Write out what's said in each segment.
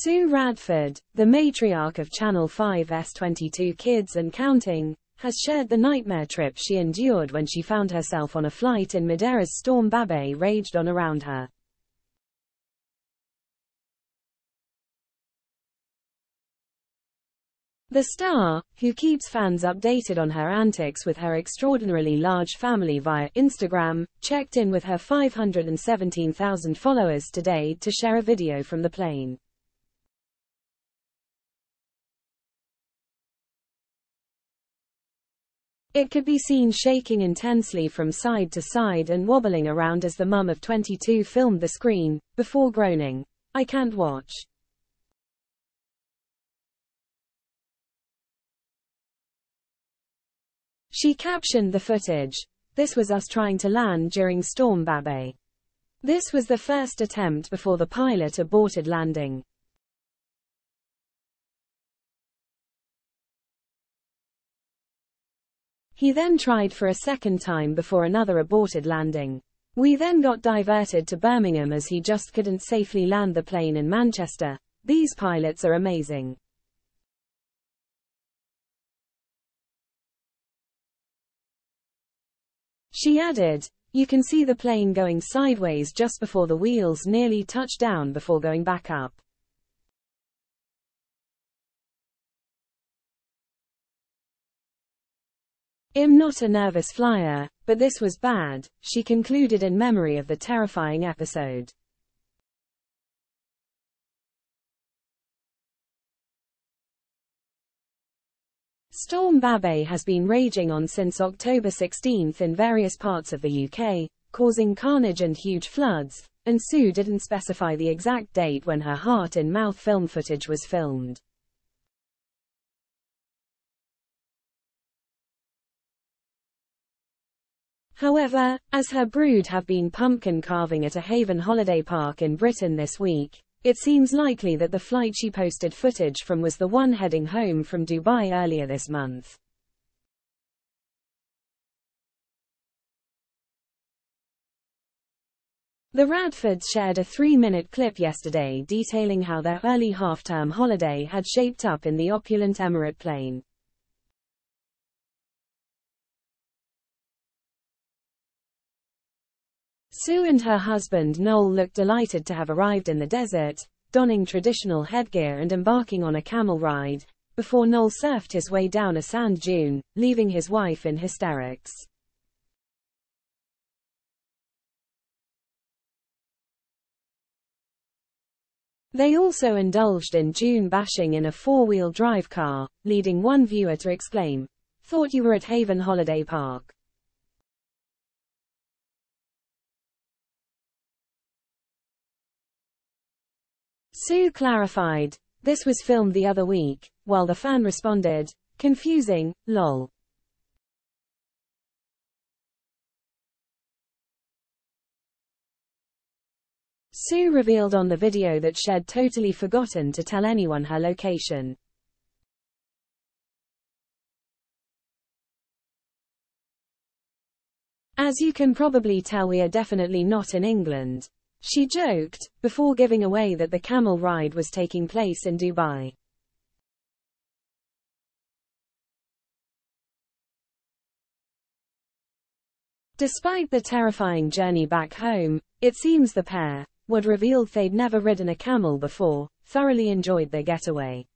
Sue Radford, the matriarch of Channel 5's 22 Kids and Counting, has shared the nightmare trip she endured when she found herself on a flight in midair as Storm Babet raged on around her. The star, who keeps fans updated on her antics with her extraordinarily large family via Instagram, checked in with her 517,000 followers today to share a video from the plane. It could be seen shaking intensely from side to side and wobbling around as the mum of 22 filmed the screen, before groaning, I can't watch. She captioned the footage. This was us trying to land during Storm Babet. This was the first attempt before the pilot aborted landing. He then tried for a second time before another aborted landing. We then got diverted to Birmingham as he just couldn't safely land the plane in Manchester. These pilots are amazing. She added, You can see the plane going sideways just before the wheels nearly touch down before going back up. I'm not a nervous flyer, but this was bad, she concluded in memory of the terrifying episode. Storm Babet has been raging on since October 16 in various parts of the UK, causing carnage and huge floods, and Sue didn't specify the exact date when her heart-in-mouth film footage was filmed. However, as her brood have been pumpkin carving at a Haven holiday park in Britain this week, it seems likely that the flight she posted footage from was the one heading home from Dubai earlier this month. The Radfords shared a three-minute clip yesterday detailing how their early half-term holiday had shaped up in the opulent Emirate plane. Sue and her husband Noel looked delighted to have arrived in the desert, donning traditional headgear and embarking on a camel ride, before Noel surfed his way down a sand dune, leaving his wife in hysterics. They also indulged in dune bashing in a four-wheel drive car, leading one viewer to exclaim, Thought you were at Haven Holiday Park. Sue clarified, this was filmed the other week, while the fan responded, confusing, lol. Sue revealed on the video that she'd totally forgotten to tell anyone her location. As you can probably tell we are definitely not in England. She joked, before giving away that the camel ride was taking place in Dubai. Despite the terrifying journey back home, it seems the pair, would revealed they'd never ridden a camel before, thoroughly enjoyed their getaway.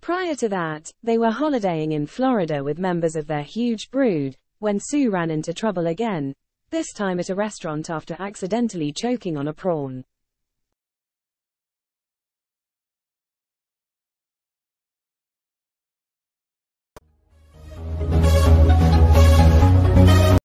Prior to that, they were holidaying in Florida with members of their huge brood, when Sue ran into trouble again, this time at a restaurant after accidentally choking on a prawn.